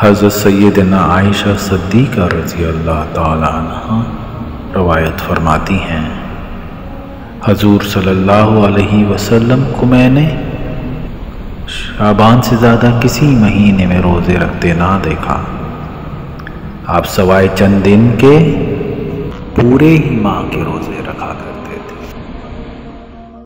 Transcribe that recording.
हज़रत सैदना आयशा सद्दीक़ा रज़ी अल्लाह तहा रवायत फरमाती हैं, हजूर सल्लल्लाहु अलैहि वसल्लम को मैंने शाबान से ज़्यादा किसी महीने में रोज़े रखते ना देखा। आप सवाए चंद दिन के पूरे ही माह के रोज़े रखा करते थे।